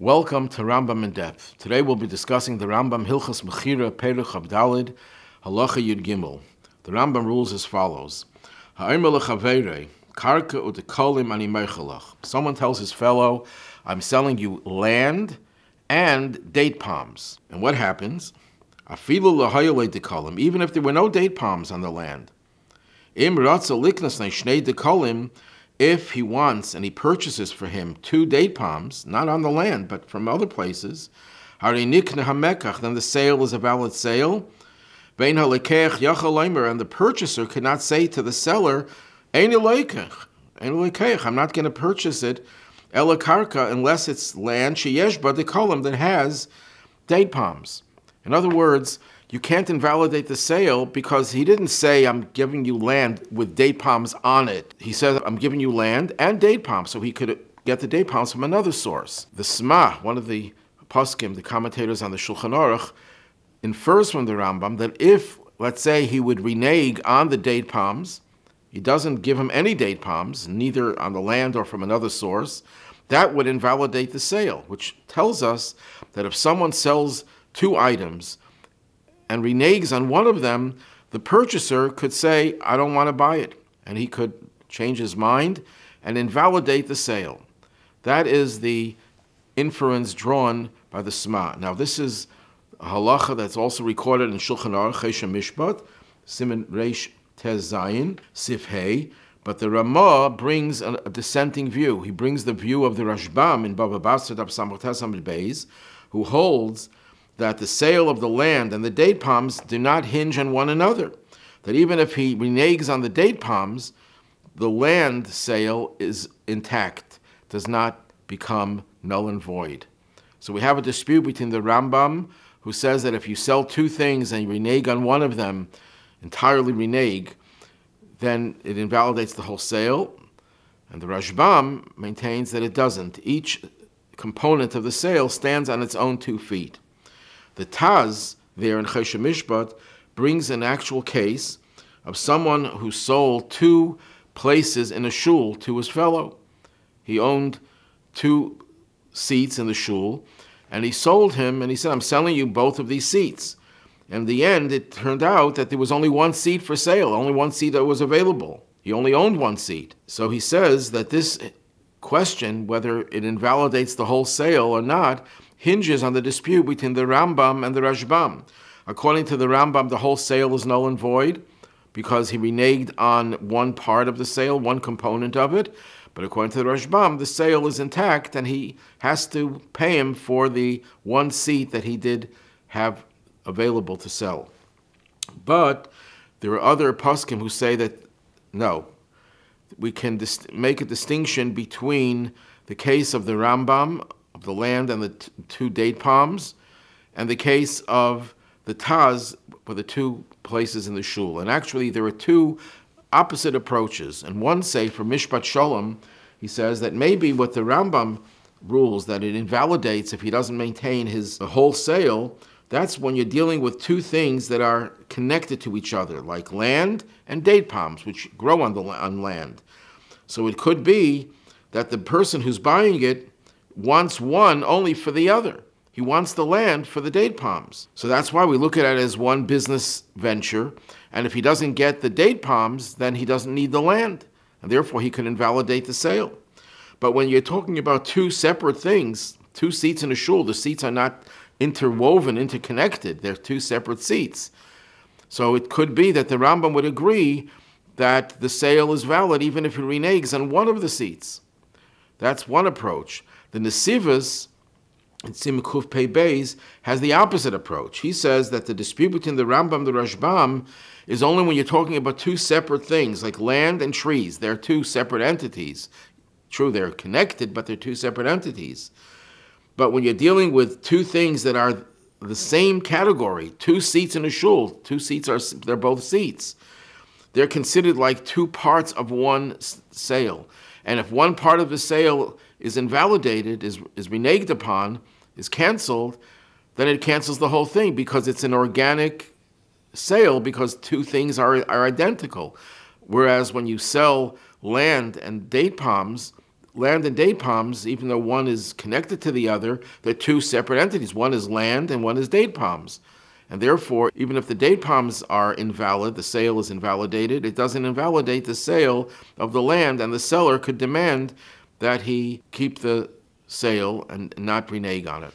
Welcome to Rambam in Depth. Today we'll be discussing the Rambam Hilchas Mechira Perek Abdalid Halacha Yud Gimel. The Rambam rules as follows: Someone tells his fellow, "I'm selling you land and date palms." And what happens? Even if there were no date palms on the land. If he wants and he purchases for him two date palms, not on the land, but from other places, then the sale is a valid sale. And the purchaser cannot say to the seller, I'm not going to purchase it, unless it's land, sheyeshba, dekalim that has date palms. In other words, you can't invalidate the sale because he didn't say, I'm giving you land with date palms on it. He said, I'm giving you land and date palms, so he could get the date palms from another source. The Sma, one of the poskim, the commentators on the Shulchan Aruch, infers from the Rambam that if, let's say, he would renege on the date palms, he doesn't give him any date palms, neither on the land or from another source, that would invalidate the sale, which tells us that if someone sells two items, and reneges on one of them, the purchaser could say, I don't want to buy it. And he could change his mind and invalidate the sale. That is the inference drawn by the Sma. Now, this is a halacha that's also recorded in Shulchan Aruch, Choshen Mishpat, Siman Reish Tez Zayin, Sif Hey, but the Ramah brings a, a, dissenting view. He brings the view of the Rashbam in Baba Basra Dab who holds that the sale of the land and the date palms do not hinge on one another. That even if he reneges on the date palms, the land sale is intact, does not become null and void. So we have a dispute between the Rambam, who says that if you sell two things and you renege on one of them, entirely renege, then it invalidates the whole sale. And the Rashbam maintains that it doesn't. Each component of the sale stands on its own two feet. The Taz there in Choshen Mishpat brings an actual case of someone who sold two places in a shul to his fellow. He owned two seats in the shul, and he sold him, and he said, I'm selling you both of these seats. And in the end, it turned out that there was only one seat for sale, only one seat that was available. He only owned one seat. So he says that this question, whether it invalidates the whole sale or not, hinges on the dispute between the Rambam and the Rashbam. According to the Rambam, the whole sale is null and void because he reneged on one part of the sale, one component of it. But according to the Rashbam, the sale is intact and he has to pay him for the one seat that he did have available to sell. But there are other poskim who say that no, we can make a distinction between the case of the Rambam of the land and the two date palms, and the case of the Taz for the two places in the shul. And actually, there are two opposite approaches. And one sefer Mishpat Shalom, he says that maybe what the Rambam rules that it invalidates if he doesn't maintain his wholesale. That's when you're dealing with two things that are connected to each other, like land and date palms, which grow on the on land. So it could be that the person who's buying it wants one only for the other. He wants the land for the date palms. So that's why we look at it as one business venture. And if he doesn't get the date palms, then he doesn't need the land. And therefore, he can invalidate the sale. But when you're talking about two separate things, two seats in a shul, the seats are not interwoven, interconnected. They're two separate seats. So it could be that the Rambam would agree that the sale is valid even if he reneges on one of the seats. That's one approach. The Nesivas, in Simukuf Pei Beis, has the opposite approach. He says that the dispute between the Rambam and the Rashbam is only when you're talking about two separate things, like land and trees. They're two separate entities. True, they're connected, but they're two separate entities. But when you're dealing with two things that are the same category, two seats in a shul, two seats are they're both seats. They're considered like two parts of one sale. And if one part of the sale is invalidated, is, is reneged upon, is canceled, then it cancels the whole thing because it's an organic sale because two things are, are identical. Whereas when you sell land and date palms, land and date palms, even though one is connected to the other, they're two separate entities. One is land and one is date palms. And therefore, even if the date palms are invalid, the sale is invalidated, it doesn't invalidate the sale of the land, and the seller could demand that he keep the sale and not renege on it.